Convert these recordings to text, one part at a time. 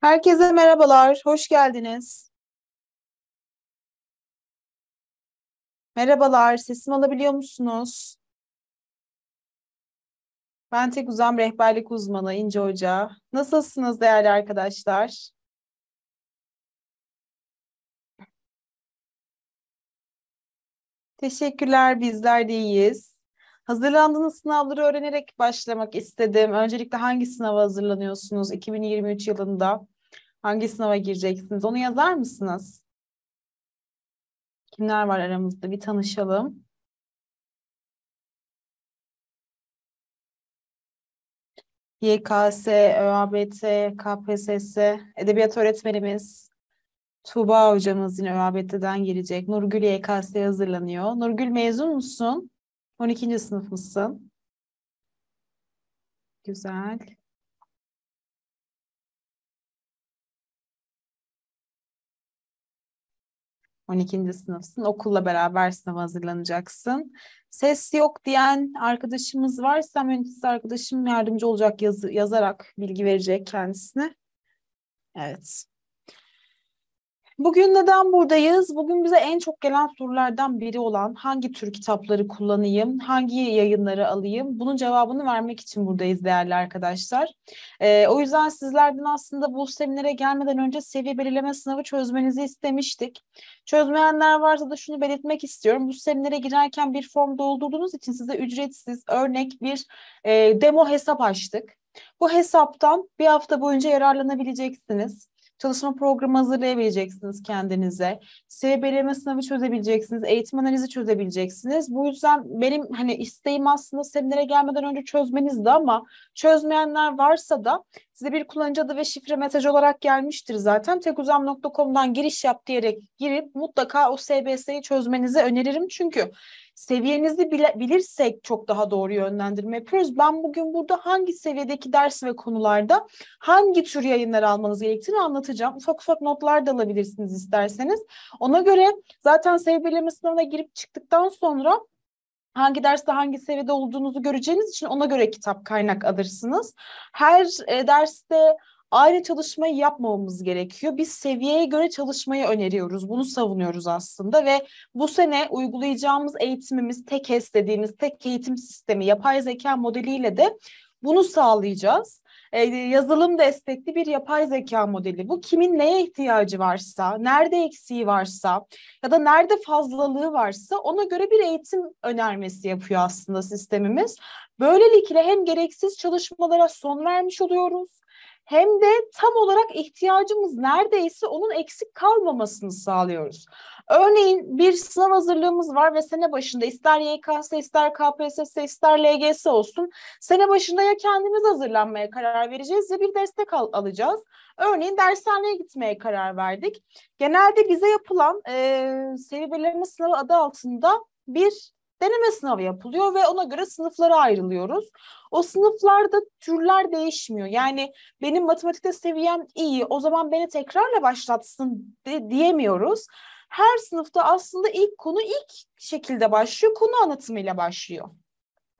Herkese merhabalar, hoş geldiniz. Merhabalar, sesimi alabiliyor musunuz? Ben tek uzam rehberlik uzmanı İnce Hoca. Nasılsınız değerli arkadaşlar? Teşekkürler, bizler de iyiyiz. Hazırlandığınız sınavları öğrenerek başlamak istedim. Öncelikle hangi sınava hazırlanıyorsunuz 2023 yılında? Hangi sınava gireceksiniz? Onu yazar mısınız? Kimler var aramızda? Bir tanışalım. YKS, ÖABT, KPSS, Edebiyat öğretmenimiz Tuğba hocamız yine ÖABT'den gelecek. Nurgül YKS'ye hazırlanıyor. Nurgül mezun musun? 12. sınıf mısın? Güzel. 12. sınıfsın. Okulla beraber sınava hazırlanacaksın. Ses yok diyen arkadaşımız varsa mühendis arkadaşım yardımcı olacak yazı, yazarak bilgi verecek kendisine. Evet. Bugün neden buradayız? Bugün bize en çok gelen sorulardan biri olan hangi tür kitapları kullanayım, hangi yayınları alayım? Bunun cevabını vermek için buradayız değerli arkadaşlar. Ee, o yüzden sizlerden aslında bu seminere gelmeden önce seviye belirleme sınavı çözmenizi istemiştik. Çözmeyenler varsa da şunu belirtmek istiyorum. Bu seminere girerken bir form doldurduğunuz için size ücretsiz örnek bir e, demo hesap açtık. Bu hesaptan bir hafta boyunca yararlanabileceksiniz. Çalışma programı hazırlayabileceksiniz kendinize. SBLM sınavı çözebileceksiniz. Eğitim analizi çözebileceksiniz. Bu yüzden benim hani isteğim aslında seminere gelmeden önce çözmenizdi ama çözmeyenler varsa da size bir kullanıcı adı ve şifre mesaj olarak gelmiştir zaten. tekuzam.com'dan giriş yap diyerek girip mutlaka o SBS'yi çözmenizi öneririm. Çünkü seviyenizi bile, bilirsek çok daha doğru yönlendirme yapıyoruz. Ben bugün burada hangi seviyedeki ders ve konularda hangi tür yayınlar almanız gerektiğini anlatacağım. Ufak ufak notlar da alabilirsiniz isterseniz. Ona göre zaten seviye belirleme sınavına girip çıktıktan sonra hangi derste hangi seviyede olduğunuzu göreceğiniz için ona göre kitap kaynak alırsınız. Her e, derste aynı çalışmayı yapmamamız gerekiyor. Biz seviyeye göre çalışmayı öneriyoruz. Bunu savunuyoruz aslında ve bu sene uygulayacağımız eğitimimiz TEKES dediğimiz tek eğitim sistemi yapay zeka modeliyle de bunu sağlayacağız. Ee, yazılım destekli bir yapay zeka modeli. Bu kimin neye ihtiyacı varsa, nerede eksiği varsa ya da nerede fazlalığı varsa ona göre bir eğitim önermesi yapıyor aslında sistemimiz. Böylelikle hem gereksiz çalışmalara son vermiş oluyoruz hem de tam olarak ihtiyacımız neredeyse onun eksik kalmamasını sağlıyoruz. Örneğin bir sınav hazırlığımız var ve sene başında ister YKS, ister KPSS, ister LGS olsun sene başında ya kendimiz hazırlanmaya karar vereceğiz ya bir destek al alacağız. Örneğin dershaneye gitmeye karar verdik. Genelde bize yapılan e, seviye sınavı adı altında bir deneme sınavı yapılıyor ve ona göre sınıflara ayrılıyoruz. O sınıflarda türler değişmiyor. Yani benim matematikte seviyem iyi o zaman beni tekrarla başlatsın de, diyemiyoruz. Her sınıfta aslında ilk konu ilk şekilde başlıyor, konu anlatımıyla başlıyor.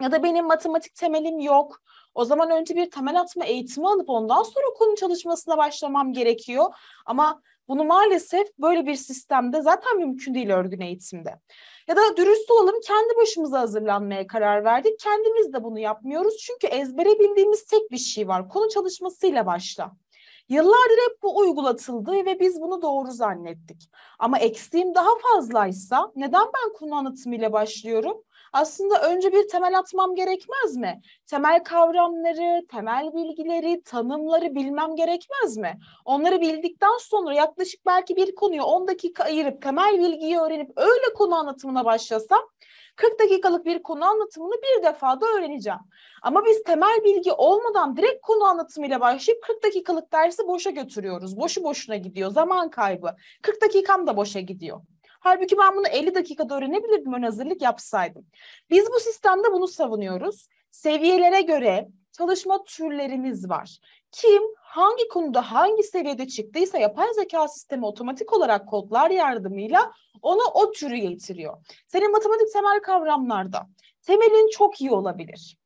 Ya da benim matematik temelim yok. O zaman önce bir temel atma eğitimi alıp ondan sonra konu çalışmasına başlamam gerekiyor. Ama bunu maalesef böyle bir sistemde zaten mümkün değil örgün eğitimde. Ya da dürüst olalım kendi başımıza hazırlanmaya karar verdik. Kendimiz de bunu yapmıyoruz. Çünkü ezbere bildiğimiz tek bir şey var. Konu çalışmasıyla başla. Yıllardır hep bu uygulatıldı ve biz bunu doğru zannettik. Ama eksiğim daha fazlaysa neden ben konu anlatımıyla başlıyorum? aslında önce bir temel atmam gerekmez mi? Temel kavramları, temel bilgileri, tanımları bilmem gerekmez mi? Onları bildikten sonra yaklaşık belki bir konuyu 10 dakika ayırıp temel bilgiyi öğrenip öyle konu anlatımına başlasam 40 dakikalık bir konu anlatımını bir defada öğreneceğim. Ama biz temel bilgi olmadan direkt konu anlatımıyla başlayıp 40 dakikalık dersi boşa götürüyoruz. Boşu boşuna gidiyor. Zaman kaybı. 40 dakikam da boşa gidiyor. Halbuki ben bunu 50 dakikada öğrenebilirdim ön hazırlık yapsaydım. Biz bu sistemde bunu savunuyoruz. Seviyelere göre çalışma türlerimiz var. Kim hangi konuda hangi seviyede çıktıysa yapay zeka sistemi otomatik olarak kodlar yardımıyla ona o türü getiriyor. Senin matematik temel kavramlarda temelin çok iyi olabilir.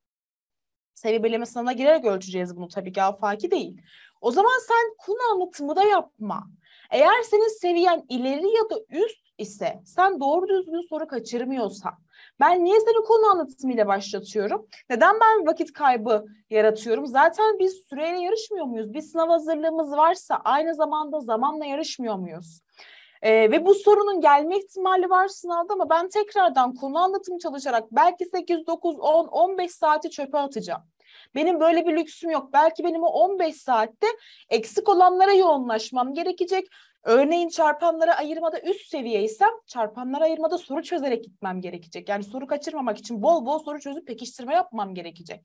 Seviye belirleme sınavına girerek ölçeceğiz bunu tabii ki afaki değil. O zaman sen konu anlatımı da yapma. Eğer senin seviyen ileri ya da üst ise sen doğru düzgün soru kaçırmıyorsan ben niye seni konu anlatımıyla başlatıyorum? Neden ben vakit kaybı yaratıyorum? Zaten biz süreyle yarışmıyor muyuz? Bir sınav hazırlığımız varsa aynı zamanda zamanla yarışmıyor muyuz? Ee, ve bu sorunun gelme ihtimali var sınavda ama ben tekrardan konu anlatımı çalışarak belki 8, 9, 10, 15 saati çöpe atacağım. Benim böyle bir lüksüm yok. Belki benim o 15 saatte eksik olanlara yoğunlaşmam gerekecek. Örneğin çarpanlara ayırmada üst seviyeysem çarpanlara ayırmada soru çözerek gitmem gerekecek. Yani soru kaçırmamak için bol bol soru çözüp pekiştirme yapmam gerekecek.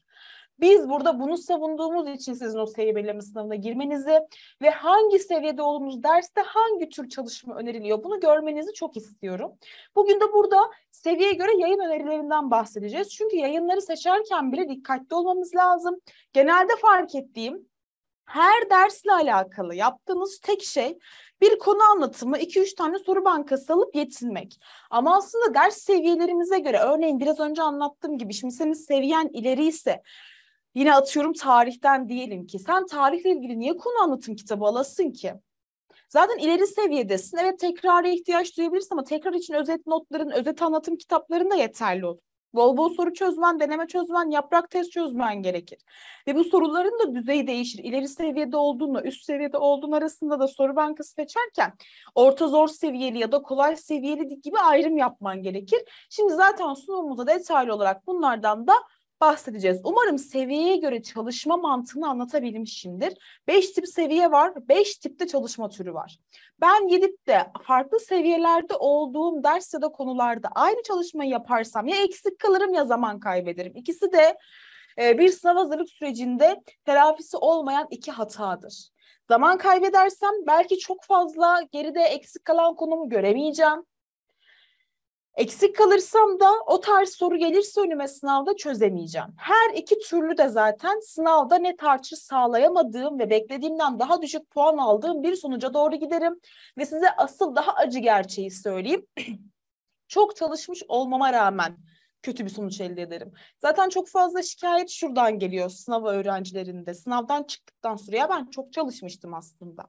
Biz burada bunu savunduğumuz için sizin o seviye belirleme sınavına girmenizi ve hangi seviyede olduğunuz derste hangi tür çalışma öneriliyor bunu görmenizi çok istiyorum. Bugün de burada seviyeye göre yayın önerilerinden bahsedeceğiz. Çünkü yayınları seçerken bile dikkatli olmamız lazım. Genelde fark ettiğim her dersle alakalı yaptığınız tek şey bir konu anlatımı, iki üç tane soru bankası alıp yetinmek. Ama aslında ders seviyelerimize göre örneğin biraz önce anlattığım gibi şimdi senin seviyen ileri ise yine atıyorum tarihten diyelim ki sen tarihle ilgili niye konu anlatım kitabı alasın ki? Zaten ileri seviyedesin. Evet tekrara ihtiyaç duyabilirsin ama tekrar için özet notların, özet anlatım kitapların da yeterli olur. Bol bol soru çözmen, deneme çözmen, yaprak test çözmen gerekir. Ve bu soruların da düzeyi değişir. İleri seviyede olduğunla üst seviyede olduğun arasında da soru bankası seçerken orta zor seviyeli ya da kolay seviyeli gibi ayrım yapman gerekir. Şimdi zaten sunumumuzda detaylı olarak bunlardan da bahsedeceğiz. Umarım seviyeye göre çalışma mantığını anlatabilmişimdir. Beş tip seviye var, beş tipte çalışma türü var. Ben gidip de farklı seviyelerde olduğum ders ya da konularda aynı çalışmayı yaparsam ya eksik kalırım ya zaman kaybederim. İkisi de e, bir sınav hazırlık sürecinde telafisi olmayan iki hatadır. Zaman kaybedersem belki çok fazla geride eksik kalan konumu göremeyeceğim. Eksik kalırsam da o tarz soru gelirse önüme sınavda çözemeyeceğim. Her iki türlü de zaten sınavda net artış sağlayamadığım ve beklediğimden daha düşük puan aldığım bir sonuca doğru giderim. Ve size asıl daha acı gerçeği söyleyeyim. çok çalışmış olmama rağmen kötü bir sonuç elde ederim. Zaten çok fazla şikayet şuradan geliyor sınav öğrencilerinde. Sınavdan çıktıktan sonra ya ben çok çalışmıştım aslında.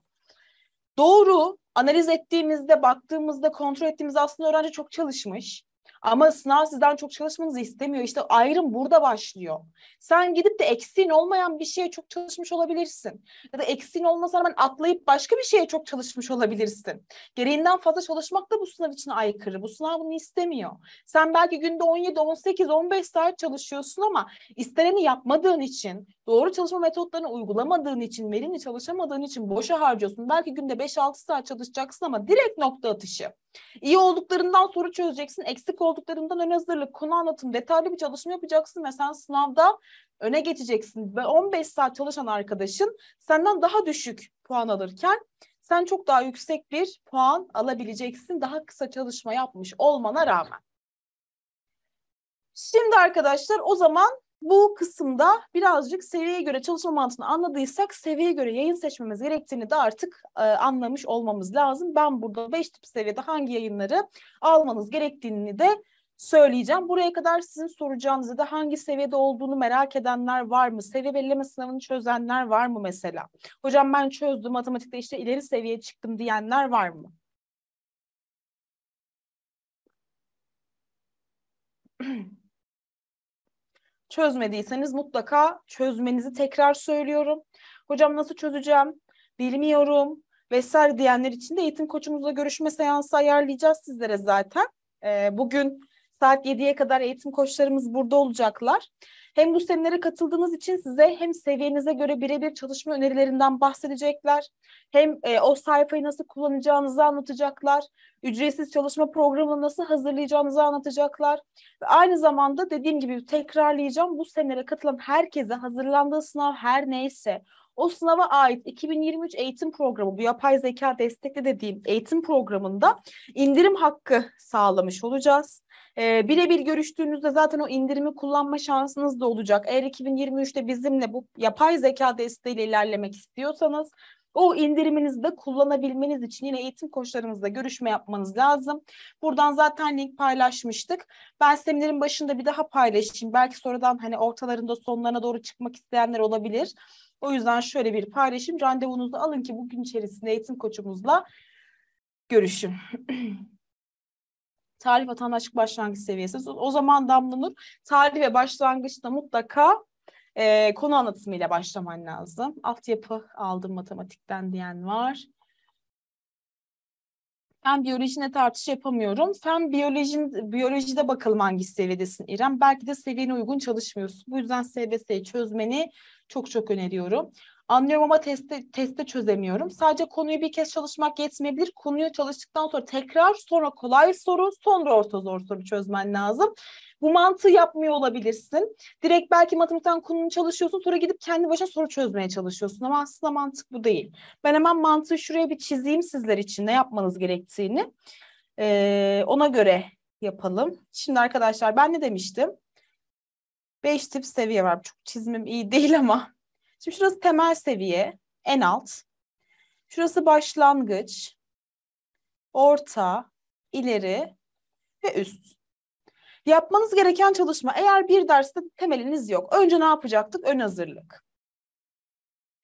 Doğru analiz ettiğimizde, baktığımızda, kontrol ettiğimizde aslında öğrenci çok çalışmış. Ama sınav sizden çok çalışmanızı istemiyor. İşte ayrım burada başlıyor. Sen gidip de eksiğin olmayan bir şeye çok çalışmış olabilirsin. Ya da eksiğin olmasa hemen atlayıp başka bir şeye çok çalışmış olabilirsin. Gereğinden fazla çalışmak da bu sınav için aykırı. Bu sınav bunu istemiyor. Sen belki günde 17, 18, 15 saat çalışıyorsun ama isteneni yapmadığın için, doğru çalışma metotlarını uygulamadığın için, verimli çalışamadığın için boşa harcıyorsun. Belki günde 5-6 saat çalışacaksın ama direkt nokta atışı. İyi olduklarından soru çözeceksin, eksik olduklarından ön hazırlık, konu anlatım, detaylı bir çalışma yapacaksın ve sen sınavda öne geçeceksin. Ve 15 saat çalışan arkadaşın senden daha düşük puan alırken sen çok daha yüksek bir puan alabileceksin daha kısa çalışma yapmış olmana rağmen. Şimdi arkadaşlar o zaman bu kısımda birazcık seviyeye göre çalışma mantığını anladıysak seviyeye göre yayın seçmemiz gerektiğini de artık e, anlamış olmamız lazım. Ben burada 5 tip seviyede hangi yayınları almanız gerektiğini de söyleyeceğim. Buraya kadar sizin soracağınızda da hangi seviyede olduğunu merak edenler var mı? Seviye belirleme sınavını çözenler var mı mesela? Hocam ben çözdüm matematikte işte ileri seviyeye çıktım diyenler var mı? Çözmediyseniz mutlaka çözmenizi tekrar söylüyorum. Hocam nasıl çözeceğim? Bilmiyorum vesaire diyenler için de eğitim koçumuzla görüşme seansı ayarlayacağız sizlere zaten. Ee, bugün saat 7'ye kadar eğitim koçlarımız burada olacaklar. Hem bu seminere katıldığınız için size hem seviyenize göre birebir çalışma önerilerinden bahsedecekler. Hem e, o sayfayı nasıl kullanacağınızı anlatacaklar. Ücretsiz çalışma programını nasıl hazırlayacağınızı anlatacaklar. Ve aynı zamanda dediğim gibi tekrarlayacağım. Bu seminere katılan herkese hazırlandığı sınav her neyse o sınava ait 2023 eğitim programı, bu yapay zeka destekli dediğim eğitim programında indirim hakkı sağlamış olacağız. E, birebir görüştüğünüzde zaten o indirimi kullanma şansınız da olacak. Eğer 2023'te bizimle bu yapay zeka desteğiyle ilerlemek istiyorsanız O indiriminizi de kullanabilmeniz için yine eğitim koçlarımızla görüşme yapmanız lazım. Buradan zaten link paylaşmıştık. Ben seminerin başında bir daha paylaşayım. Belki sonradan hani ortalarında sonlarına doğru çıkmak isteyenler olabilir. O yüzden şöyle bir paylaşayım. Randevunuzu alın ki bugün içerisinde eğitim koçumuzla görüşün. tarih vatandaşlık başlangıç seviyesi. O zaman Damla tarih ve başlangıçta mutlaka e, konu anlatımıyla başlaman lazım. Altyapı aldım matematikten diyen var. Ben biyolojine tartış yapamıyorum. Fen biyolojin, biyolojide bakalım hangi seviyedesin İrem. Belki de seviyene uygun çalışmıyorsun. Bu yüzden SBS'yi çözmeni çok çok öneriyorum. Anlıyorum ama testte, testte çözemiyorum. Sadece konuyu bir kez çalışmak yetmeyebilir. Konuyu çalıştıktan sonra tekrar sonra kolay soru sonra orta zor soru çözmen lazım. Bu mantığı yapmıyor olabilirsin. Direkt belki matematikten konunu çalışıyorsun sonra gidip kendi başına soru çözmeye çalışıyorsun ama aslında mantık bu değil. Ben hemen mantığı şuraya bir çizeyim sizler için ne yapmanız gerektiğini. Ee, ona göre yapalım. Şimdi arkadaşlar ben ne demiştim? Beş tip seviye var. Çok çizimim iyi değil ama Şimdi şurası temel seviye, en alt. Şurası başlangıç, orta, ileri ve üst. Yapmanız gereken çalışma eğer bir derste temeliniz yok. Önce ne yapacaktık? Ön hazırlık.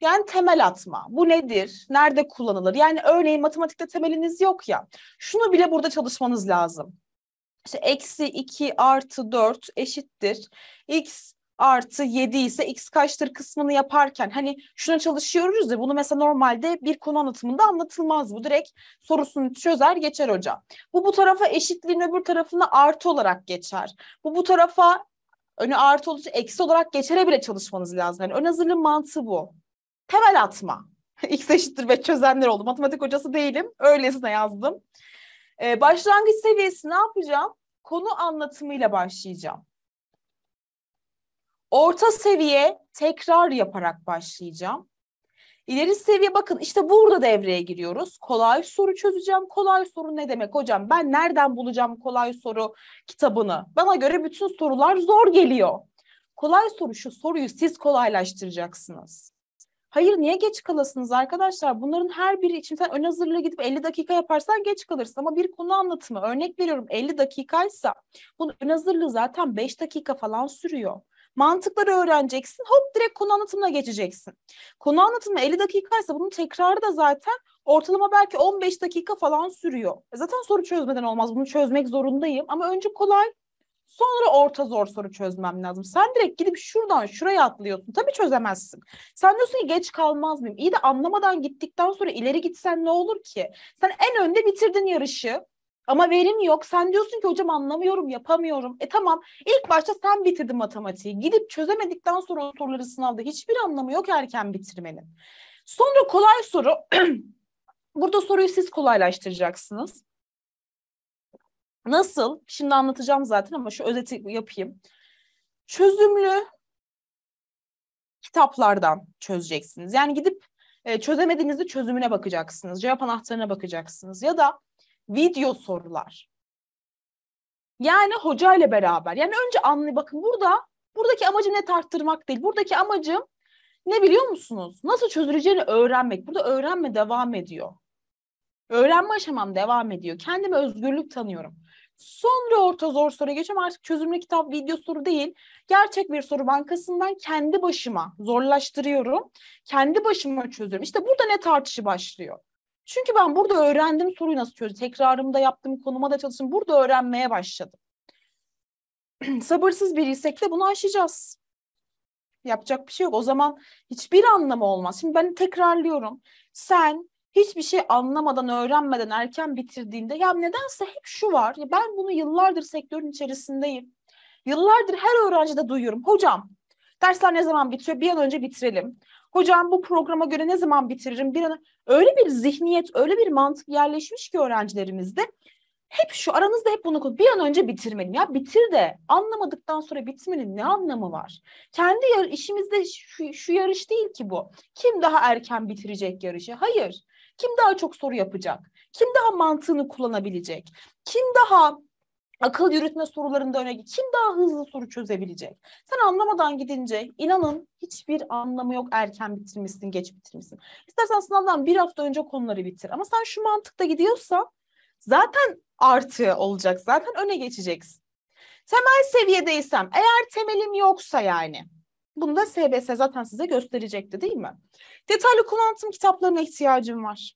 Yani temel atma. Bu nedir? Nerede kullanılır? Yani örneğin matematikte temeliniz yok ya. Şunu bile burada çalışmanız lazım. İşte eksi 2 artı 4 eşittir. X artı 7 ise x kaçtır kısmını yaparken hani şuna çalışıyoruz ya bunu mesela normalde bir konu anlatımında anlatılmaz bu direkt sorusunu çözer geçer hoca. Bu bu tarafa eşitliğin öbür tarafına artı olarak geçer. Bu bu tarafa önü artı olunca eksi olarak geçere bile çalışmanız lazım. Yani ön hazırlığın mantığı bu. Temel atma. X eşittir ve çözenler oldu. Matematik hocası değilim. Öylesine yazdım. Ee, başlangıç seviyesi ne yapacağım? Konu anlatımıyla başlayacağım. Orta seviye tekrar yaparak başlayacağım. İleri seviye bakın işte burada devreye giriyoruz. Kolay soru çözeceğim. Kolay soru ne demek hocam? Ben nereden bulacağım kolay soru kitabını? Bana göre bütün sorular zor geliyor. Kolay soru şu soruyu siz kolaylaştıracaksınız. Hayır niye geç kalasınız arkadaşlar? Bunların her biri için sen ön hazırlığı gidip 50 dakika yaparsan geç kalırsın. Ama bir konu anlatımı örnek veriyorum 50 dakikaysa bunun ön hazırlığı zaten 5 dakika falan sürüyor. Mantıkları öğreneceksin. Hop direkt konu anlatımına geçeceksin. Konu anlatımı 50 dakikaysa bunun tekrarı da zaten ortalama belki 15 dakika falan sürüyor. E zaten soru çözmeden olmaz. Bunu çözmek zorundayım. Ama önce kolay Sonra orta zor soru çözmem lazım. Sen direkt gidip şuradan şuraya atlıyorsun. Tabii çözemezsin. Sen diyorsun ki geç kalmaz mıyım? İyi de anlamadan gittikten sonra ileri gitsen ne olur ki? Sen en önde bitirdin yarışı. Ama verim yok. Sen diyorsun ki hocam anlamıyorum, yapamıyorum. E tamam. İlk başta sen bitirdin matematiği. Gidip çözemedikten sonra o soruları sınavda hiçbir anlamı yok erken bitirmenin. Sonra kolay soru. Burada soruyu siz kolaylaştıracaksınız. Nasıl? Şimdi anlatacağım zaten ama şu özeti yapayım. Çözümlü kitaplardan çözeceksiniz. Yani gidip e, çözemediğinizde çözümüne bakacaksınız. Cevap anahtarına bakacaksınız. Ya da video sorular. Yani hoca ile beraber. Yani önce anlı bakın burada buradaki amacım ne tarttırmak değil. Buradaki amacım ne biliyor musunuz? Nasıl çözüleceğini öğrenmek. Burada öğrenme devam ediyor. Öğrenme aşamam devam ediyor. Kendime özgürlük tanıyorum. Sonra orta zor soruya geçiyorum. Artık çözümlü kitap video soru değil. Gerçek bir soru bankasından kendi başıma zorlaştırıyorum. Kendi başıma çözüyorum. İşte burada ne tartışı başlıyor? Çünkü ben burada öğrendim soruyu nasıl çözdüm. Tekrarımda yaptım, konuma da çalıştım. Burada öğrenmeye başladım. Sabırsız biriysek de bunu aşacağız. Yapacak bir şey yok. O zaman hiçbir anlamı olmaz. Şimdi ben tekrarlıyorum. Sen hiçbir şey anlamadan, öğrenmeden erken bitirdiğinde ya nedense hep şu var. Ya ben bunu yıllardır sektörün içerisindeyim. Yıllardır her öğrencide duyuyorum. Hocam dersler ne zaman bitiyor? Bir an önce bitirelim. Hocam bu programa göre ne zaman bitiririm? Bir an öyle bir zihniyet, öyle bir mantık yerleşmiş ki öğrencilerimizde. Hep şu aranızda hep bunu konu. Bir an önce bitirmeliyim. Ya bitir de anlamadıktan sonra bitmenin ne anlamı var? Kendi yar işimizde şu, şu yarış değil ki bu. Kim daha erken bitirecek yarışı? Hayır. Kim daha çok soru yapacak? Kim daha mantığını kullanabilecek? Kim daha akıl yürütme sorularında öne kim daha hızlı soru çözebilecek? Sen anlamadan gidince inanın hiçbir anlamı yok erken bitirmişsin, geç bitirmişsin. İstersen sınavdan bir hafta önce konuları bitir. Ama sen şu mantıkta gidiyorsa zaten artı olacak, zaten öne geçeceksin. Temel seviyedeysem, eğer temelim yoksa yani, bunu da SBS zaten size gösterecekti değil mi? Detaylı kullanım kitaplarına ihtiyacım var.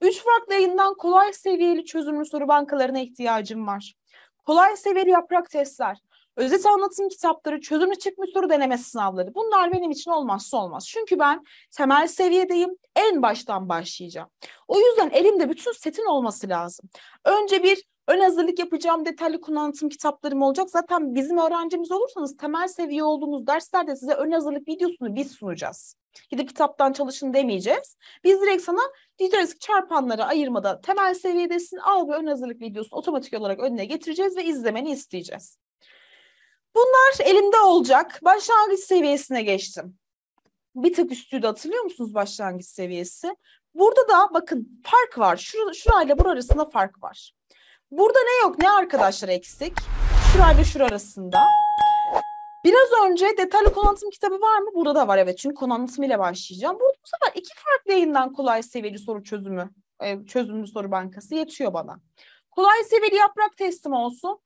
Üç farklı yayından kolay seviyeli çözümlü soru bankalarına ihtiyacım var. Kolay seviyeli yaprak testler, özet anlatım kitapları, çözümlü çıkmış soru denemesi sınavları. Bunlar benim için olmazsa olmaz. Çünkü ben temel seviyedeyim, en baştan başlayacağım. O yüzden elimde bütün setin olması lazım. Önce bir ön hazırlık yapacağım detaylı kullanım kitaplarım olacak. Zaten bizim öğrencimiz olursanız temel seviye olduğunuz derslerde size ön hazırlık videosunu biz sunacağız. Gidip kitaptan çalışın demeyeceğiz. Biz direkt sana diyeceğiz ki çarpanları ayırmada temel seviyedesin. Al bir ön hazırlık videosunu otomatik olarak önüne getireceğiz ve izlemeni isteyeceğiz. Bunlar elimde olacak. Başlangıç seviyesine geçtim. Bir tık üstüydü hatırlıyor musunuz başlangıç seviyesi? Burada da bakın fark var. Şur şurayla bur arasında fark var. Burada ne yok ne arkadaşlar eksik? Şurayla şur arasında. Biraz önce detaylı konu kitabı var mı? Burada da var evet çünkü konu anlatımı ile başlayacağım. Burada bu sefer iki farklı yayından kolay seviyeli soru çözümü, e, çözümlü soru bankası yetiyor bana. Kolay seviyeli yaprak testim olsun,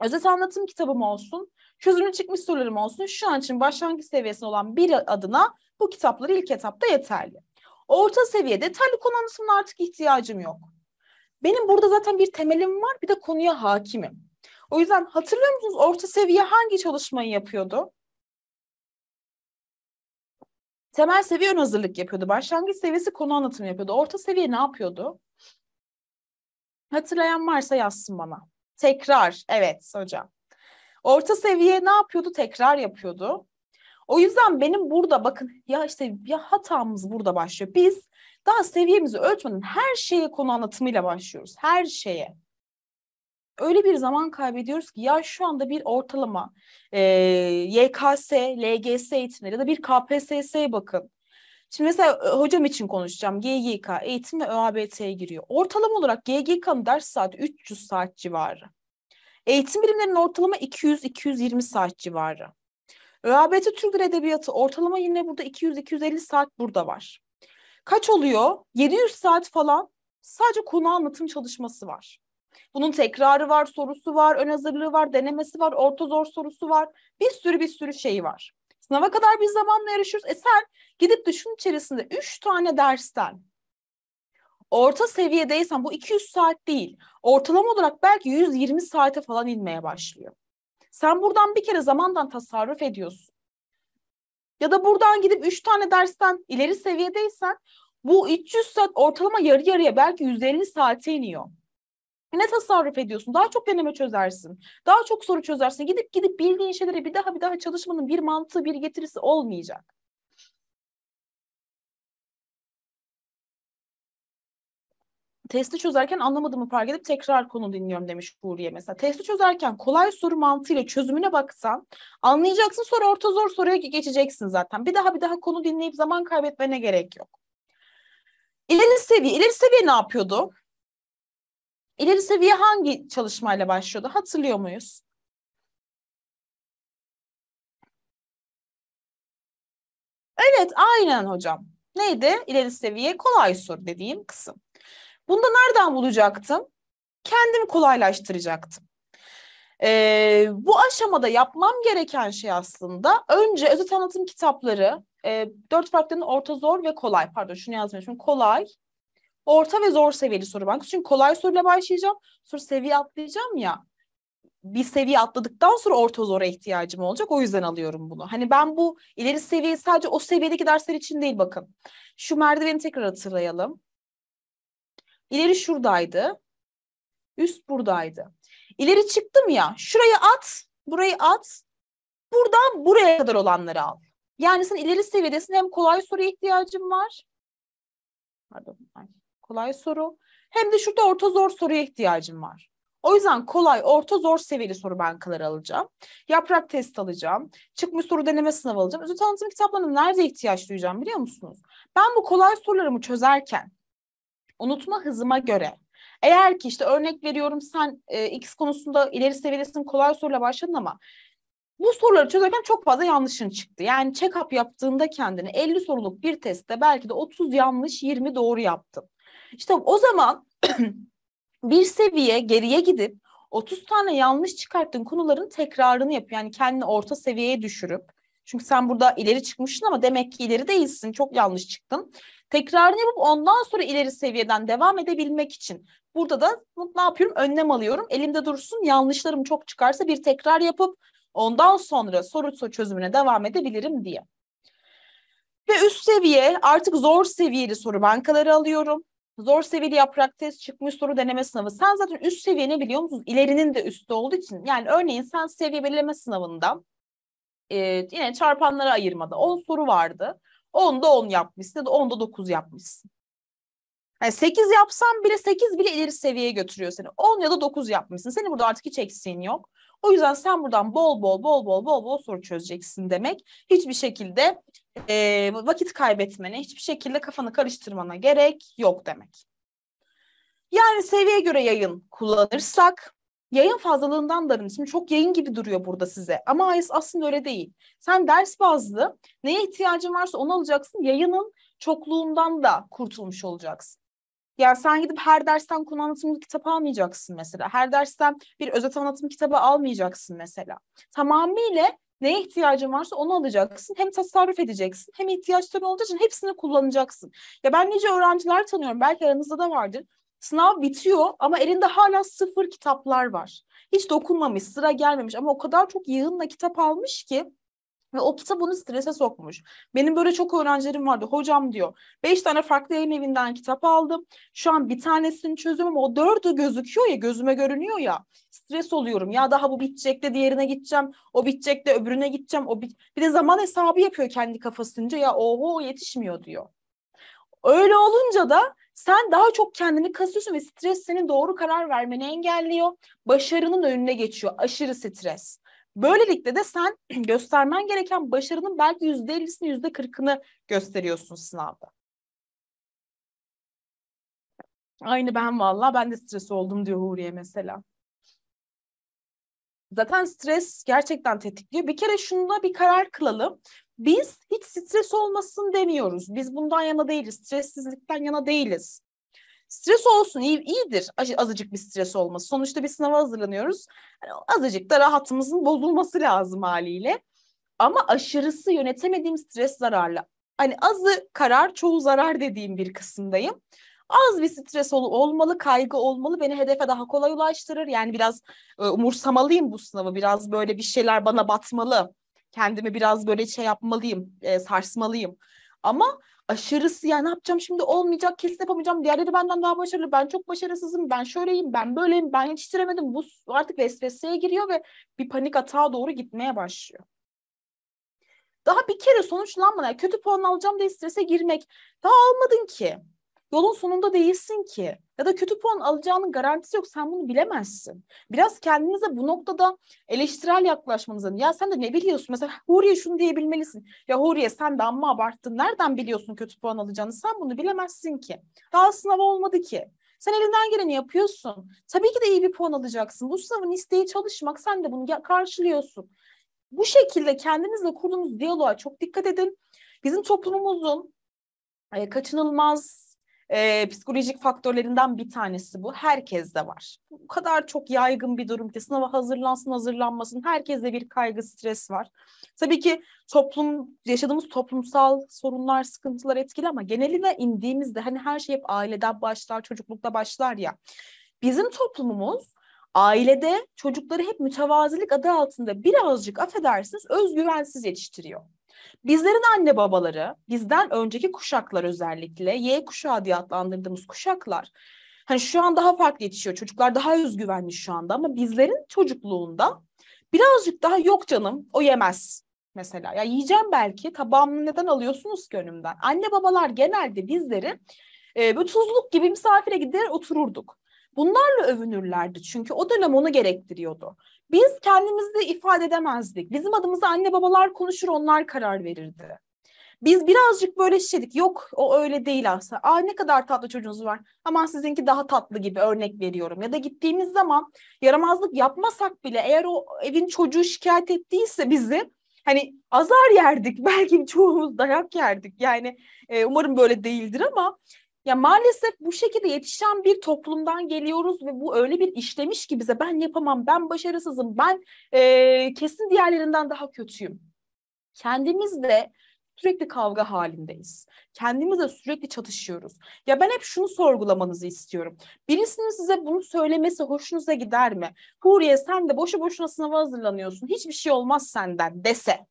özet anlatım kitabım olsun, çözümlü çıkmış sorularım olsun. Şu an için başlangıç seviyesinde olan bir adına bu kitapları ilk etapta yeterli. Orta seviye detaylı konu artık ihtiyacım yok. Benim burada zaten bir temelim var bir de konuya hakimim. O yüzden hatırlıyor musunuz orta seviye hangi çalışmayı yapıyordu? Temel seviye ön hazırlık yapıyordu. Başlangıç seviyesi konu anlatımı yapıyordu. Orta seviye ne yapıyordu? Hatırlayan varsa yazsın bana. Tekrar. Evet hocam. Orta seviye ne yapıyordu? Tekrar yapıyordu. O yüzden benim burada bakın ya işte ya hatamız burada başlıyor. Biz daha seviyemizi ölçmeden her şeye konu anlatımıyla başlıyoruz. Her şeye öyle bir zaman kaybediyoruz ki ya şu anda bir ortalama e, YKS, LGS eğitimleri ya da bir KPSS'ye bakın. Şimdi mesela hocam için konuşacağım. GGK eğitim ve ÖABT'ye giriyor. Ortalama olarak GGK'nın ders saati 300 saat civarı. Eğitim bilimlerinin ortalama 200-220 saat civarı. ÖABT Türk Dil Edebiyatı ortalama yine burada 200-250 saat burada var. Kaç oluyor? 700 saat falan sadece konu anlatım çalışması var. Bunun tekrarı var, sorusu var, ön hazırlığı var, denemesi var, orta zor sorusu var. Bir sürü bir sürü şey var. Sınava kadar bir zamanla yarışıyoruz. E sen gidip düşün içerisinde üç tane dersten orta seviyedeysen bu 200 saat değil. Ortalama olarak belki 120 saate falan inmeye başlıyor. Sen buradan bir kere zamandan tasarruf ediyorsun. Ya da buradan gidip üç tane dersten ileri seviyedeysen bu 300 saat ortalama yarı yarıya belki 150 saate iniyor. Ne tasarruf ediyorsun? Daha çok deneme çözersin. Daha çok soru çözersin. Gidip gidip bildiğin şeyleri bir daha bir daha çalışmanın bir mantığı, bir getirisi olmayacak. Testi çözerken anlamadığımı fark edip tekrar konu dinliyorum demiş Huriye mesela. Testi çözerken kolay soru mantığıyla çözümüne baksan anlayacaksın sonra orta zor soruya geçeceksin zaten. Bir daha bir daha konu dinleyip zaman kaybetmene gerek yok. İleri seviye, ileri seviye ne yapıyordu? İleri seviye hangi çalışmayla başlıyordu? Hatırlıyor muyuz? Evet, aynen hocam. Neydi? İleri seviye kolay soru dediğim kısım. Bunu da nereden bulacaktım? Kendimi kolaylaştıracaktım. Ee, bu aşamada yapmam gereken şey aslında önce özet anlatım kitapları, e, dört farklı orta zor ve kolay. Pardon şunu yazmıyorum. Kolay, orta ve zor seviyeli soru bankası. Çünkü kolay soruyla başlayacağım. Sonra seviye atlayacağım ya. Bir seviye atladıktan sonra orta zora ihtiyacım olacak. O yüzden alıyorum bunu. Hani ben bu ileri seviye sadece o seviyedeki dersler için değil bakın. Şu merdiveni tekrar hatırlayalım. İleri şuradaydı. Üst buradaydı. İleri çıktım ya. Şurayı at. Burayı at. Buradan buraya kadar olanları al. Yani sen ileri seviyedesin. Hem kolay soruya ihtiyacın var. Pardon. Kolay soru. Hem de şurada orta zor soruya ihtiyacım var. O yüzden kolay, orta, zor seviyeli soru bankaları alacağım. Yaprak test alacağım. Çıkmış soru deneme sınavı alacağım. Özet anlatım kitaplarına nerede ihtiyaç duyacağım biliyor musunuz? Ben bu kolay sorularımı çözerken unutma hızıma göre Eğer ki işte örnek veriyorum sen e, X konusunda ileri seviyedesin kolay soruyla başladın ama bu soruları çözerken çok fazla yanlışın çıktı. Yani check-up yaptığında kendini 50 soruluk bir testte belki de 30 yanlış 20 doğru yaptın. İşte o zaman bir seviye geriye gidip 30 tane yanlış çıkarttığın konuların tekrarını yap. Yani kendini orta seviyeye düşürüp çünkü sen burada ileri çıkmışsın ama demek ki ileri değilsin. Çok yanlış çıktın. Tekrarını yapıp ondan sonra ileri seviyeden devam edebilmek için burada da ne yapıyorum? Önlem alıyorum. Elimde dursun. Yanlışlarım çok çıkarsa bir tekrar yapıp ondan sonra soru çözümüne devam edebilirim diye. Ve üst seviye artık zor seviyeli soru bankaları alıyorum. Zor seviyeli yaprak test çıkmış soru deneme sınavı. Sen zaten üst seviye ne biliyor musun? İlerinin de üstü olduğu için. Yani örneğin sen seviye belirleme sınavında e, yine çarpanlara ayırmada 10 soru vardı. 10'da 10 yapmışsın ya da 10'da 9 yapmışsın. Yani 8 yapsan bile 8 bile ileri seviyeye götürüyor seni. 10 ya da 9 yapmışsın. Senin burada artık hiç eksiğin yok. O yüzden sen buradan bol bol bol bol bol bol soru çözeceksin demek. Hiçbir şekilde e, vakit kaybetmene, hiçbir şekilde kafanı karıştırmana gerek yok demek. Yani seviyeye göre yayın kullanırsak yayın fazlalığından darın. Şimdi çok yayın gibi duruyor burada size. Ama aslında öyle değil. Sen ders bazlı neye ihtiyacın varsa onu alacaksın. Yayının çokluğundan da kurtulmuş olacaksın. Yani sen gidip her dersten konu anlatımı kitabı almayacaksın mesela. Her dersten bir özet anlatım kitabı almayacaksın mesela. Tamamıyla neye ihtiyacın varsa onu alacaksın. Hem tasarruf edeceksin hem ihtiyaçların olduğu için hepsini kullanacaksın. Ya ben nice öğrenciler tanıyorum. Belki aranızda da vardır. Sınav bitiyor ama elinde hala sıfır kitaplar var. Hiç dokunmamış, sıra gelmemiş ama o kadar çok yığınla kitap almış ki ve o kitap onu strese sokmuş. Benim böyle çok öğrencilerim vardı. Hocam diyor, beş tane farklı yayın evinden kitap aldım. Şu an bir tanesini çözüyorum ama o dördü gözüküyor ya, gözüme görünüyor ya. Stres oluyorum. Ya daha bu bitecek de diğerine gideceğim. O bitecek de öbürüne gideceğim. O bit bir de zaman hesabı yapıyor kendi kafasınca. Ya oho yetişmiyor diyor. Öyle olunca da sen daha çok kendini kasıyorsun ve stres senin doğru karar vermeni engelliyor. Başarının önüne geçiyor. Aşırı stres. Böylelikle de sen göstermen gereken başarının belki yüzde ellisini yüzde kırkını gösteriyorsun sınavda. Aynı ben valla ben de stres oldum diyor Huriye mesela. Zaten stres gerçekten tetikliyor. Bir kere şunda bir karar kılalım. Biz hiç stres olmasın demiyoruz. Biz bundan yana değiliz. Stressizlikten yana değiliz. Stres olsun iyi, iyidir azıcık bir stres olması. Sonuçta bir sınava hazırlanıyoruz. Yani azıcık da rahatımızın bozulması lazım haliyle. Ama aşırısı yönetemediğim stres zararlı. Hani azı karar çoğu zarar dediğim bir kısımdayım. Az bir stres ol, olmalı, kaygı olmalı. Beni hedefe daha kolay ulaştırır. Yani biraz e, umursamalıyım bu sınavı. Biraz böyle bir şeyler bana batmalı. Kendimi biraz böyle şey yapmalıyım, e, sarsmalıyım. Ama aşırısı yani ne yapacağım şimdi? Olmayacak kesin yapamayacağım. Diğerleri benden daha başarılı. Ben çok başarısızım. Ben şöyleyim ben böyleyim. Ben yetiştiremedim. Bu artık vesveseye giriyor ve bir panik atağa doğru gitmeye başlıyor. Daha bir kere sonuçlanmadan kötü puan alacağım diye strese girmek. Daha almadın ki. Yolun sonunda değilsin ki. Ya da kötü puan alacağının garantisi yok. Sen bunu bilemezsin. Biraz kendinize bu noktada eleştirel yaklaşmanız lazım. Ya sen de ne biliyorsun? Mesela Huriye şunu diyebilmelisin. Ya Huriye sen de amma abarttın. Nereden biliyorsun kötü puan alacağını? Sen bunu bilemezsin ki. Daha sınav olmadı ki. Sen elinden geleni yapıyorsun. Tabii ki de iyi bir puan alacaksın. Bu sınavın isteği çalışmak. Sen de bunu karşılıyorsun. Bu şekilde kendinizle kurduğunuz diyaloğa çok dikkat edin. Bizim toplumumuzun e, kaçınılmaz e, psikolojik faktörlerinden bir tanesi bu. Herkeste var. Bu kadar çok yaygın bir durum ki sınava hazırlansın hazırlanmasın herkeste bir kaygı stres var. Tabii ki toplum yaşadığımız toplumsal sorunlar sıkıntılar etkili ama geneline indiğimizde hani her şey hep aileden başlar çocuklukta başlar ya. Bizim toplumumuz ailede çocukları hep mütevazilik adı altında birazcık affedersiniz özgüvensiz yetiştiriyor. Bizlerin anne babaları, bizden önceki kuşaklar özellikle, Y kuşağı diye adlandırdığımız kuşaklar, hani şu an daha farklı yetişiyor. Çocuklar daha özgüvenli şu anda ama bizlerin çocukluğunda birazcık daha yok canım o yemez mesela. Ya yiyeceğim belki tabağımı neden alıyorsunuz ki önümden? Anne babalar genelde bizleri e, böyle tuzluk gibi misafire gider otururduk. Bunlarla övünürlerdi çünkü o dönem onu gerektiriyordu. Biz kendimizi ifade edemezdik. Bizim adımıza anne babalar konuşur, onlar karar verirdi. Biz birazcık böyle şişedik. Yok o öyle değil aslında. Aa ne kadar tatlı çocuğunuz var. Aman sizinki daha tatlı gibi örnek veriyorum. Ya da gittiğimiz zaman yaramazlık yapmasak bile eğer o evin çocuğu şikayet ettiyse bizi hani azar yerdik. Belki çoğumuz dayak yerdik. Yani e, umarım böyle değildir ama ya maalesef bu şekilde yetişen bir toplumdan geliyoruz ve bu öyle bir işlemiş ki bize ben yapamam, ben başarısızım, ben e, kesin diğerlerinden daha kötüyüm. Kendimizle sürekli kavga halindeyiz. Kendimizle sürekli çatışıyoruz. Ya ben hep şunu sorgulamanızı istiyorum. Birisinin size bunu söylemesi hoşunuza gider mi? Huriye sen de boşu boşuna sınava hazırlanıyorsun. Hiçbir şey olmaz senden dese.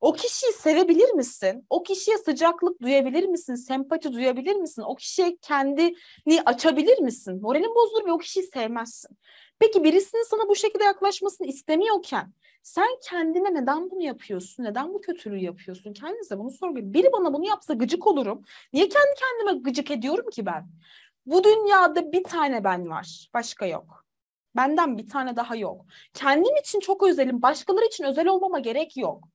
O kişiyi sevebilir misin? O kişiye sıcaklık duyabilir misin? Sempati duyabilir misin? O kişiye kendini açabilir misin? Moralin bozulur ve o kişiyi sevmezsin. Peki birisinin sana bu şekilde yaklaşmasını istemiyorken sen kendine neden bunu yapıyorsun? Neden bu kötülüğü yapıyorsun? Kendinize bunu sorgulayın. Biri bana bunu yapsa gıcık olurum. Niye kendi kendime gıcık ediyorum ki ben? Bu dünyada bir tane ben var. Başka yok. Benden bir tane daha yok. Kendim için çok özelim. Başkaları için özel olmama gerek yok.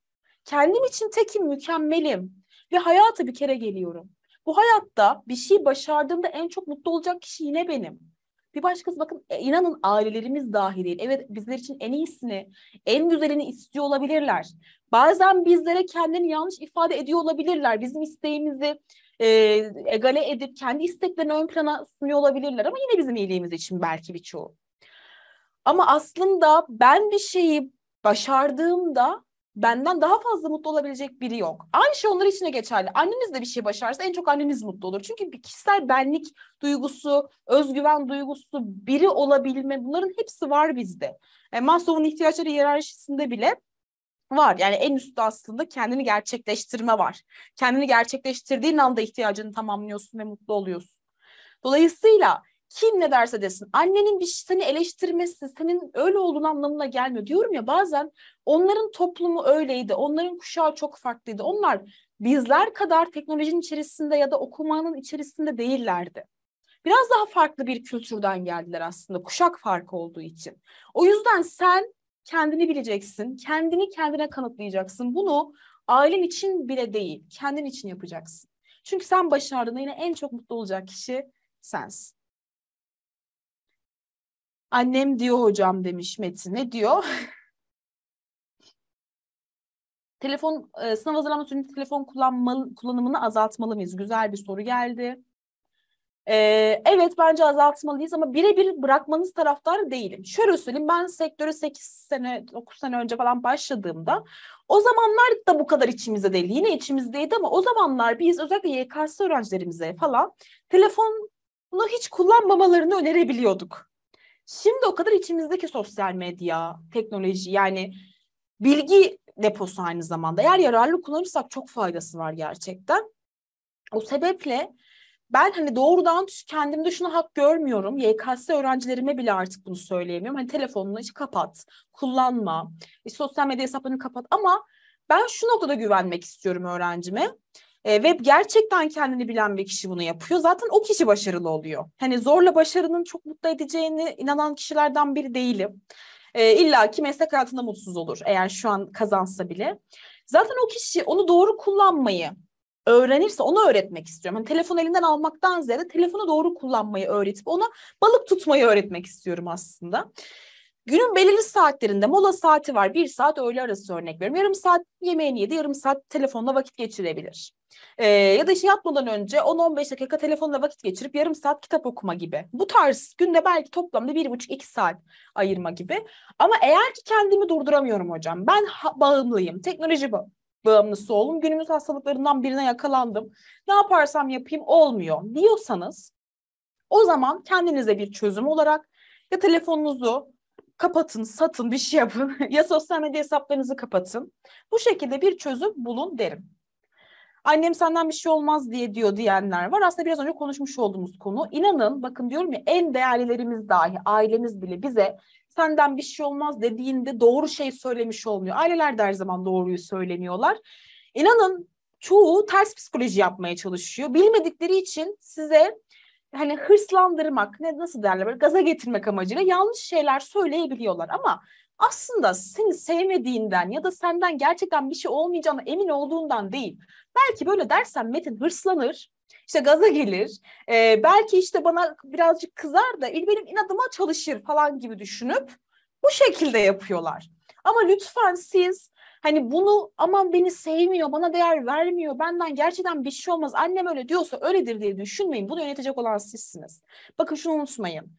Kendim için tekim, mükemmelim. Ve hayata bir kere geliyorum. Bu hayatta bir şey başardığımda en çok mutlu olacak kişi yine benim. Bir başkası bakın e, inanın ailelerimiz dahi değil. Evet bizler için en iyisini, en güzelini istiyor olabilirler. Bazen bizlere kendini yanlış ifade ediyor olabilirler. Bizim isteğimizi e, egale edip kendi isteklerini ön plana sunuyor olabilirler ama yine bizim iyiliğimiz için belki birçoğu. Ama aslında ben bir şeyi başardığımda benden daha fazla mutlu olabilecek biri yok. Aynı şey onlar için de geçerli. Anneniz de bir şey başarsa en çok anneniz mutlu olur. Çünkü bir kişisel benlik duygusu, özgüven duygusu, biri olabilme bunların hepsi var bizde. E, Maslow'un ihtiyaçları hiyerarşisinde bile var. Yani en üstte aslında kendini gerçekleştirme var. Kendini gerçekleştirdiğin anda ihtiyacını tamamlıyorsun ve mutlu oluyorsun. Dolayısıyla kim ne derse desin. Annenin bir seni eleştirmesi senin öyle olduğun anlamına gelmiyor. Diyorum ya bazen onların toplumu öyleydi. Onların kuşağı çok farklıydı. Onlar bizler kadar teknolojinin içerisinde ya da okumanın içerisinde değillerdi. Biraz daha farklı bir kültürden geldiler aslında. Kuşak farkı olduğu için. O yüzden sen kendini bileceksin. Kendini kendine kanıtlayacaksın. Bunu ailen için bile değil, kendin için yapacaksın. Çünkü sen başardığında yine en çok mutlu olacak kişi sensin. Annem diyor hocam demiş Metin. Ne diyor? telefon e, sınav hazırlama sürecinde telefon kullanmalı, kullanımını azaltmalı mıyız? Güzel bir soru geldi. Ee, evet bence azaltmalıyız ama birebir bırakmanız taraftarı değilim. Şöyle söyleyeyim ben sektöre 8 sene 9 sene önce falan başladığımda o zamanlar da bu kadar içimizde değil. Yine içimizdeydi ama o zamanlar biz özellikle YKS öğrencilerimize falan telefonu hiç kullanmamalarını önerebiliyorduk. Şimdi o kadar içimizdeki sosyal medya, teknoloji yani bilgi deposu aynı zamanda. Eğer yararlı kullanırsak çok faydası var gerçekten. O sebeple ben hani doğrudan kendimde şunu hak görmüyorum. YKS öğrencilerime bile artık bunu söyleyemiyorum. Hani telefonunu hiç kapat, kullanma, e, sosyal medya hesaplarını kapat. Ama ben şu noktada güvenmek istiyorum öğrencime. E, ve gerçekten kendini bilen bir kişi bunu yapıyor. Zaten o kişi başarılı oluyor. Hani zorla başarının çok mutlu edeceğini inanan kişilerden biri değilim. E, İlla ki meslek hayatında mutsuz olur eğer şu an kazansa bile. Zaten o kişi onu doğru kullanmayı öğrenirse onu öğretmek istiyorum. Hani telefon elinden almaktan ziyade telefonu doğru kullanmayı öğretip ona balık tutmayı öğretmek istiyorum aslında. Günün belirli saatlerinde mola saati var. Bir saat öğle arası örnek veriyorum. Yarım saat yemeğini yedi, yarım saat telefonla vakit geçirebilir. Ee, ya da işte yatmadan önce 10-15 dakika telefonla vakit geçirip yarım saat kitap okuma gibi. Bu tarz günde belki toplamda bir buçuk iki saat ayırma gibi. Ama eğer ki kendimi durduramıyorum hocam. Ben bağımlıyım. Teknoloji ba bağımlısı oldum. Günümüz hastalıklarından birine yakalandım. Ne yaparsam yapayım olmuyor diyorsanız o zaman kendinize bir çözüm olarak ya telefonunuzu kapatın, satın, bir şey yapın ya sosyal medya hesaplarınızı kapatın. Bu şekilde bir çözüm bulun derim. Annem senden bir şey olmaz diye diyor diyenler var. Aslında biraz önce konuşmuş olduğumuz konu. İnanın bakın diyorum ya en değerlilerimiz dahi ailemiz bile bize senden bir şey olmaz dediğinde doğru şey söylemiş olmuyor. Aileler de her zaman doğruyu söylemiyorlar. İnanın çoğu ters psikoloji yapmaya çalışıyor. Bilmedikleri için size hani hırslandırmak ne nasıl derler böyle gaza getirmek amacıyla yanlış şeyler söyleyebiliyorlar ama aslında seni sevmediğinden ya da senden gerçekten bir şey olmayacağına emin olduğundan değil. Belki böyle dersen Metin hırslanır, işte gaza gelir. Ee, belki işte bana birazcık kızar da benim inadıma çalışır falan gibi düşünüp bu şekilde yapıyorlar. Ama lütfen siz hani bunu aman beni sevmiyor, bana değer vermiyor, benden gerçekten bir şey olmaz. Annem öyle diyorsa öyledir diye düşünmeyin. Bunu yönetecek olan sizsiniz. Bakın şunu unutmayın.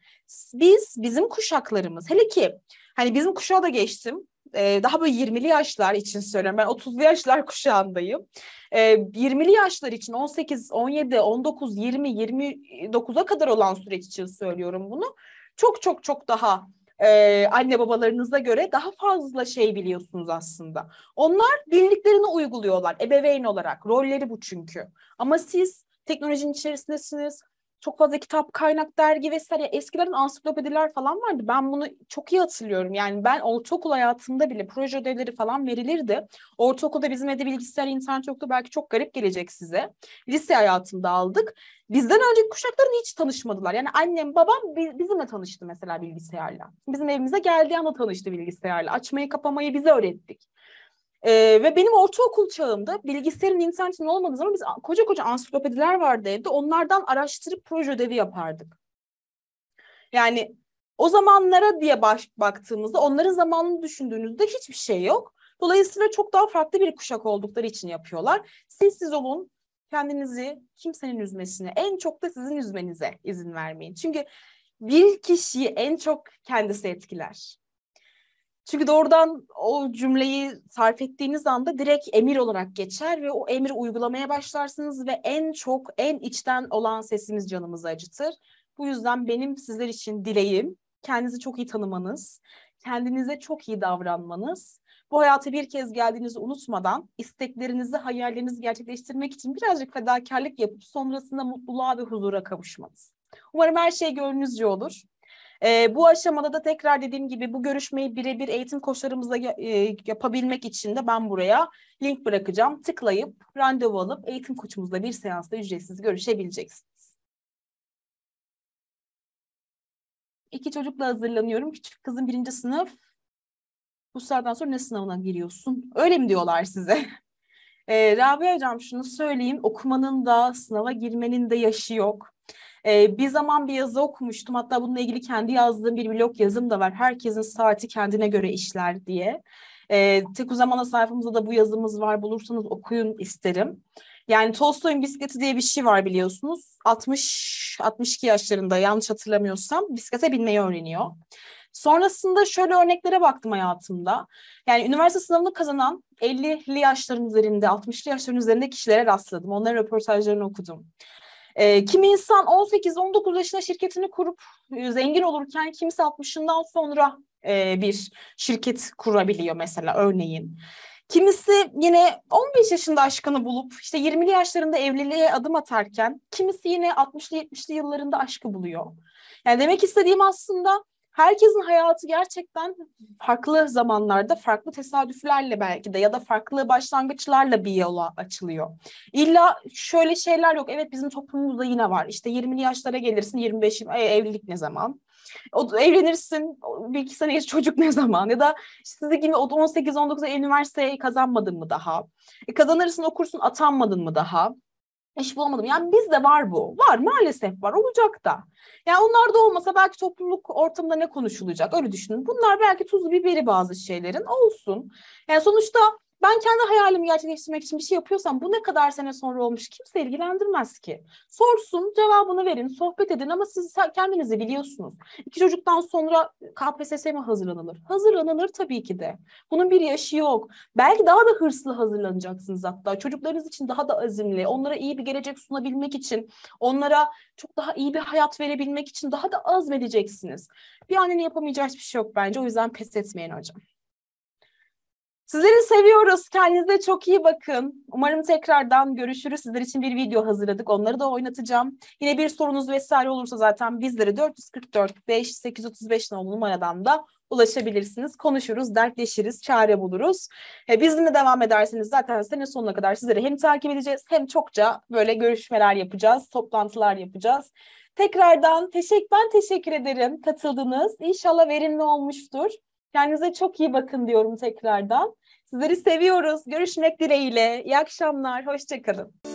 Biz, bizim kuşaklarımız, hele ki hani bizim kuşağa da geçtim. Ee, daha böyle 20'li yaşlar için söylüyorum. Ben 30'lu yaşlar kuşağındayım. Ee, 20'li yaşlar için 18, 17, 19, 20, 29'a kadar olan süreç için söylüyorum bunu. Çok çok çok daha e, anne babalarınıza göre daha fazla şey biliyorsunuz aslında. Onlar bildiklerini uyguluyorlar ebeveyn olarak. Rolleri bu çünkü. Ama siz teknolojinin içerisindesiniz. Çok fazla kitap, kaynak, dergi vesaire. Eskiden ansiklopediler falan vardı. Ben bunu çok iyi hatırlıyorum. Yani ben ortaokul hayatımda bile proje ödevleri falan verilirdi. Ortaokulda bizim evde bilgisayar, internet yoktu. Belki çok garip gelecek size. Lise hayatımda aldık. Bizden önceki kuşakların hiç tanışmadılar. Yani annem, babam bizimle tanıştı mesela bilgisayarla. Bizim evimize geldiği anda tanıştı bilgisayarla. Açmayı, kapamayı bize öğrettik. Ee, ve benim ortaokul çağımda bilgisayarın, internetin olmadığı zaman biz koca koca ansiklopediler vardı evde. Onlardan araştırıp proje ödevi yapardık. Yani o zamanlara diye baş, baktığımızda onların zamanını düşündüğünüzde hiçbir şey yok. Dolayısıyla çok daha farklı bir kuşak oldukları için yapıyorlar. Siz siz olun, kendinizi kimsenin üzmesine, en çok da sizin üzmenize izin vermeyin. Çünkü bir kişiyi en çok kendisi etkiler. Çünkü doğrudan o cümleyi sarf ettiğiniz anda direkt emir olarak geçer ve o emri uygulamaya başlarsınız ve en çok en içten olan sesimiz canımızı acıtır. Bu yüzden benim sizler için dileğim kendinizi çok iyi tanımanız, kendinize çok iyi davranmanız, bu hayata bir kez geldiğinizi unutmadan isteklerinizi, hayallerinizi gerçekleştirmek için birazcık fedakarlık yapıp sonrasında mutluluğa ve huzura kavuşmanız. Umarım her şey gönlünüzce olur. E, bu aşamada da tekrar dediğim gibi bu görüşmeyi birebir eğitim koçlarımızla e, yapabilmek için de ben buraya link bırakacağım. Tıklayıp randevu alıp eğitim koçumuzla bir seansta ücretsiz görüşebileceksiniz. İki çocukla hazırlanıyorum. Küçük kızım birinci sınıf. Bu saatten sonra ne sınavına giriyorsun? Öyle mi diyorlar size? E, Rabia Hocam şunu söyleyeyim. Okumanın da sınava girmenin de yaşı yok. Ee, bir zaman bir yazı okumuştum. Hatta bununla ilgili kendi yazdığım bir blog yazım da var. Herkesin saati kendine göre işler diye. Ee, tek uzamana sayfamızda da bu yazımız var. Bulursanız okuyun isterim. Yani Tolstoy'un bisikleti diye bir şey var biliyorsunuz. 60 62 yaşlarında yanlış hatırlamıyorsam bisiklete binmeyi öğreniyor. Sonrasında şöyle örneklere baktım hayatımda. Yani üniversite sınavını kazanan 50'li yaşların üzerinde, 60'lı yaşların üzerinde kişilere rastladım. Onların röportajlarını okudum. E, kimi insan 18-19 yaşında şirketini kurup e, zengin olurken kimisi 60'ından sonra e, bir şirket kurabiliyor mesela örneğin. Kimisi yine 15 yaşında aşkını bulup işte 20'li yaşlarında evliliğe adım atarken kimisi yine 60'lı 70'li yıllarında aşkı buluyor. Yani demek istediğim aslında herkesin hayatı gerçekten farklı zamanlarda, farklı tesadüflerle belki de ya da farklı başlangıçlarla bir yola açılıyor. İlla şöyle şeyler yok. Evet bizim toplumumuzda yine var. İşte 20'li yaşlara gelirsin, 25 e, evlilik ne zaman? O, evlenirsin, bir iki sene çocuk ne zaman? Ya da sizi gibi 18-19'a üniversiteyi kazanmadın mı daha? E, kazanırsın, okursun, atanmadın mı daha? İş bulamadım. Yani bizde var bu. Var maalesef var. Olacak da. Yani onlar da olmasa belki topluluk ortamında ne konuşulacak? Öyle düşünün. Bunlar belki tuzlu biberi bazı şeylerin olsun. Yani sonuçta ben kendi hayalimi gerçekleştirmek için bir şey yapıyorsam bu ne kadar sene sonra olmuş kimse ilgilendirmez ki. Sorsun, cevabını verin, sohbet edin ama siz kendinizi biliyorsunuz. İki çocuktan sonra KPSS mi hazırlanılır? Hazırlanılır tabii ki de. Bunun bir yaşı yok. Belki daha da hırslı hazırlanacaksınız hatta. Çocuklarınız için daha da azimli, onlara iyi bir gelecek sunabilmek için, onlara çok daha iyi bir hayat verebilmek için daha da azmedeceksiniz. Bir annenin yapamayacağı hiçbir şey yok bence. O yüzden pes etmeyin hocam. Sizleri seviyoruz. Kendinize çok iyi bakın. Umarım tekrardan görüşürüz. Sizler için bir video hazırladık. Onları da oynatacağım. Yine bir sorunuz vesaire olursa zaten bizlere 444 5 835 numaradan da ulaşabilirsiniz. Konuşuruz, dertleşiriz, çare buluruz. E, bizimle devam ederseniz zaten sene sonuna kadar sizleri hem takip edeceğiz hem çokça böyle görüşmeler yapacağız, toplantılar yapacağız. Tekrardan teşekkür, ben teşekkür ederim katıldınız. İnşallah verimli olmuştur. Kendinize çok iyi bakın diyorum tekrardan. Sizleri seviyoruz. Görüşmek dileğiyle. İyi akşamlar. Hoşçakalın.